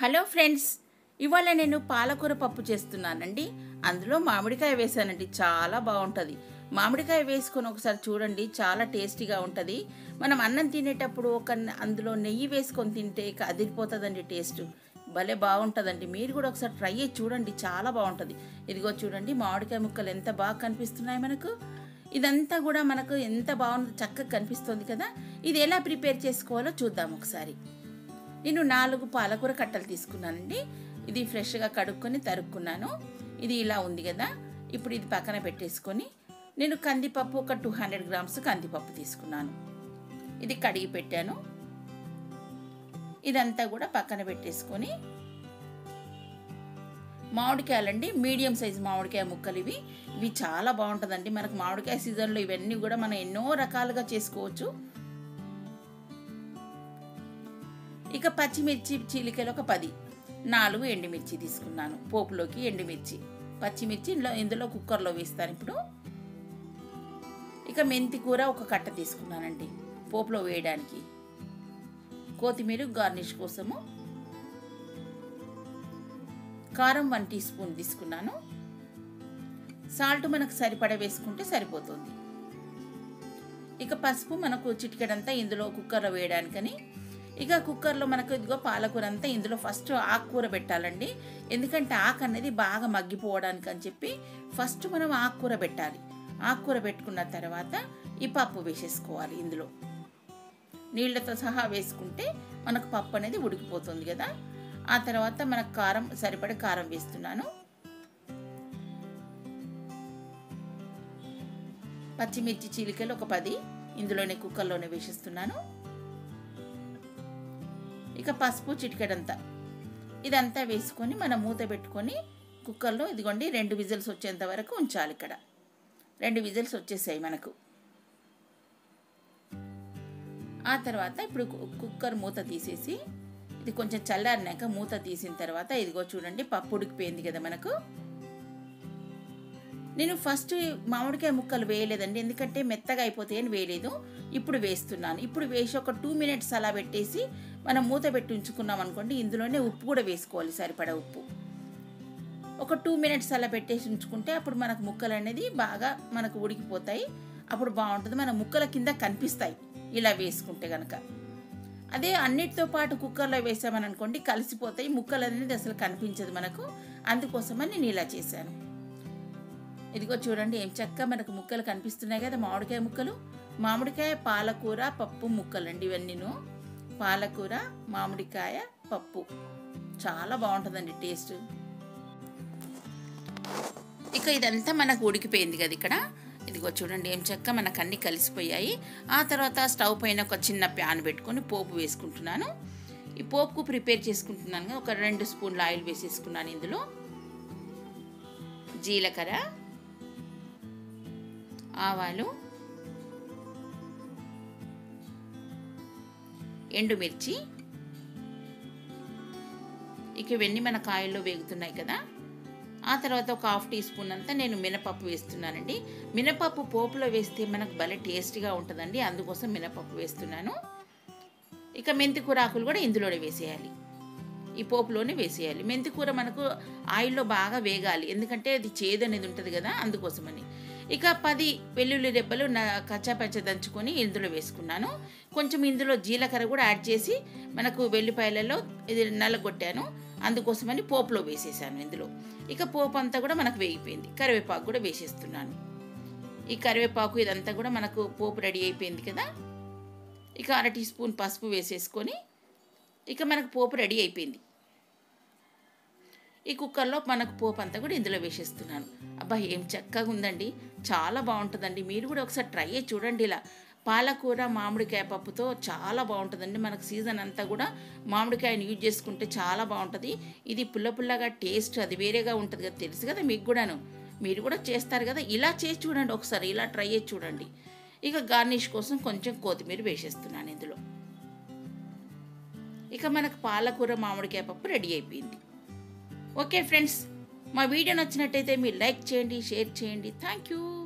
Hello friends ఇవాళ నేను పాలకూర పప్పు చేస్తున్నానండి. అందులో మామిడికాయ వేసానండి చాలా బాగుంటుంది. మామిడికాయ వేసుకొని ఒకసారి చూడండి చాలా టేస్టీగా ఉంటుంది. మనం అన్నం తినేటప్పుడు ఒక అందులో నెయ్యి వేసుకొని తింటే అదిరిపోతుందండి టేస్ట్. భలే బాగుంటుందండి. మీరు కూడా ఒకసారి ట్రై చేసి చూడండి చాలా బాగుంటుంది. ఇదిగో చూడండి మామిడికాయ ముక్కలు ఎంత బాగా కనిపిస్తున్నాయి మనకు. ఇదంతా కూడా మనకు ఎంత బాగుంది చక్కగా కనిపిస్తుంది కదా. ఇది ఎలా ప్రిపేర్ చేసుకోవాలో చూద్దాం ఒకసారి. నేను నాలుగు పాలకూర కట్టలు తీసుకున్నానండి. ఇది ఫ్రెష్గా కడుక్కొని తరుక్కున్నాను. ఇది ఇలా ఉంది కదా. ఇప్పుడు ఇది పక్కన పెట్టేసుకొని నేను కందిపప్పు ఒక టూ హండ్రెడ్ గ్రామ్స్ కందిపప్పు తీసుకున్నాను. ఇది కడిగి పెట్టాను. ఇదంతా కూడా పక్కన పెట్టేసుకొని మామిడికాయలండి మీడియం సైజ్ మామిడికాయ ముక్కలు ఇవి. ఇవి చాలా బాగుంటుందండి. మనకు మామిడికాయ సీజన్లో ఇవన్నీ కూడా మనం ఎన్నో రకాలుగా చేసుకోవచ్చు. ఇక పచ్చిమిర్చి చీలికలు ఒక పది. నాలుగు ఎండుమిర్చి తీసుకున్నాను. పోపులోకి ఎండుమిర్చి. పచ్చిమిర్చి ఇందులో ఇందులో కుక్కర్లో వేస్తాను ఇప్పుడు. ఇక మెంతి కూర ఒక కట్ట తీసుకున్నానండి. పోపులో వేయడానికి. కొత్తిమీర గార్నిష్ కోసము. కారం వన్ టీ స్పూన్ తీసుకున్నాను. సాల్ట్ మనకు సరిపడ వేసుకుంటే సరిపోతుంది. ఇక పసుపు మనకు చిటికెడంతా ఇందులో కుక్కర్లో వేయడానికని ఇక కుక్కర్లో మనకు ఇదిగో పాలకూర అంతా ఇందులో ఫస్ట్ ఆకుకూర పెట్టాలండి. ఎందుకంటే ఆకు అనేది బాగా మగ్గిపోవడానికి అని చెప్పి ఫస్ట్ మనం ఆకుకూర పెట్టాలి. ఆకుకూర పెట్టుకున్న తర్వాత ఈ పప్పు వేసేసుకోవాలి ఇందులో. నీళ్ళతో సహా వేసుకుంటే మనకు పప్పు అనేది ఉడికిపోతుంది కదా. ఆ తర్వాత మనకు కారం సరిపడే కారం వేస్తున్నాను. పచ్చిమిర్చి చీలికలు ఒక పది ఇందులోనే కుక్కర్లోనే వేసేస్తున్నాను. ఇక పసుపు చిటికెడంతా. ఇదంతా వేసుకొని మనం మూత పెట్టుకొని కుక్కర్లో ఇదిగోండి రెండు విజిల్స్ వచ్చేంత వరకు ఉంచాలి ఇక్కడ. రెండు విజిల్స్ వచ్చేసాయి మనకు. ఆ తర్వాత ఇప్పుడు కుక్కర్ మూత తీసేసి ఇది కొంచెం చల్లారినాక మూత తీసిన తర్వాత ఇదిగో చూడండి పప్పు ఉడికిపోయింది కదా మనకు. నేను ఫస్ట్ మామిడికాయ ముక్కలు వేయలేదండి. ఎందుకంటే మెత్తగా అయిపోతాయని వేయలేదు. ఇప్పుడు వేస్తున్నాను. ఇప్పుడు వేసి ఒక టూ మినిట్స్ అలా పెట్టేసి మనం మూత పెట్టి ఉంచుకున్నాం అనుకోండి ఇందులోనే ఉప్పు కూడా వేసుకోవాలి సరిపడా ఉప్పు. ఒక టూ మినిట్స్ అలా పెట్టేసి ఉంచుకుంటే అప్పుడు మనకు ముక్కలు అనేది బాగా మనకు ఉడికిపోతాయి. అప్పుడు బాగుంటుంది. మన ముక్కల కింద కనిపిస్తాయి ఇలా వేసుకుంటే కనుక అదే అన్నిటితో పాటు కుక్కర్లో వేసామని అనుకోండి కలిసిపోతాయి. ముక్కలు అనేది అసలు కనిపించదు మనకు. అందుకోసమని నేను ఇలా చేశాను. ఇదిగో చూడండి ఏం చక్క మనకు ముక్కలు కనిపిస్తున్నాయి కదా మామిడికాయ ముక్కలు. మామిడికాయ పాలకూర పప్పు ముక్కలండి ఇవన్నీను. పాలకూర మామిడికాయ పప్పు. చాలా బాగుంటుందండి టేస్ట్. ఇక ఇదంతా మనకు ఉడికిపోయింది కదా ఇక్కడ. ఇదిగో చూడండి ఏం చక్క మనకు అన్నీ కలిసిపోయాయి. ఆ తర్వాత స్టవ్ పైన ఒక చిన్న ప్యాన్ పెట్టుకొని పోపు వేసుకుంటున్నాను. ఈ పోపుకు ప్రిపేర్ చేసుకుంటున్నాను ఒక రెండు స్పూన్ల ఆయిల్ వేసేసుకున్నాను ఇందులో. జీలకర్ర ఆవాలు ఎండుమిర్చి ఇక ఇవన్నీ మన కాయల్లో వేగుతున్నాయి కదా. ఆ తర్వాత ఒక హాఫ్ టీ స్పూన్ అంతా నేను మినపప్పు వేస్తున్నానండి. మినపప్పు పోపులో వేస్తే మనకు భలే టేస్టీగా ఉంటుందండి. అందుకోసం మినపప్పు వేస్తున్నాను. ఇక మెంతికూర ఆకులు కూడా ఇందులోనే వేసేయాలి. ఈ పోపులోనే వేసేయాలి. మెంతి కూర మనకు ఆయిల్లో బాగా వేగాలి. ఎందుకంటే అది చేదు అనేది ఉంటుంది కదా అందుకోసమని. ఇక పది వెల్లుల్లి రెబ్బలు కచ్చాపచ్చ దంచుకొని ఇందులో వేసుకున్నాను. కొంచెం ఇందులో జీలకర్ర కూడా యాడ్ చేసి మనకు వెల్లిపాయలలో ఇది నల్లగొట్టాను అందుకోసమని పోపులో వేసేసాను ఇందులో. ఇక పోపు అంతా కూడా మనకు వేగిపోయింది. కరివేపాకు కూడా వేసేస్తున్నాను. ఈ కరివేపాకు ఇదంతా కూడా మనకు పోపు రెడీ అయిపోయింది కదా. ఇక అర టీ స్పూన్ పసుపు వేసేసుకొని ఇక మనకు పోపు రెడీ అయిపోయింది. ఈ కుక్కర్లో మనకు పోపు అంతా కూడా ఇందులో వేసేస్తున్నాను. అబ్బా ఏం చక్కగా ఉందండి. చాలా బాగుంటుందండి. మీరు కూడా ఒకసారి ట్రై చేసి చూడండి ఇలా. పాలకూర మామిడికాయ పప్పుతో చాలా బాగుంటుందండి. మనకు సీజన్ అంతా కూడా మామిడికాయని యూజ్ చేసుకుంటే చాలా బాగుంటుంది. ఇది పుల్ల పుల్లగా టేస్ట్ అది వేరేగా ఉంటుంది కదా తెలుసు కదా మీకు కూడాను. మీరు కూడా చేస్తారు కదా. ఇలా చేసి చూడండి ఒకసారి. ఇలా ట్రై చేసి చూడండి. ఇక గార్నిష్ కోసం కొంచెం కొత్తిమీర వేసేస్తున్నాను ఇందులో. ఇక మనకు పాలకూర మామిడికాయ పప్పు రెడీ అయిపోయింది. ఓకే ఫ్రెండ్స్ మా వీడియో నచ్చినట్టయితే మీరు లైక్ చేయండి షేర్ చేయండి. Thank you.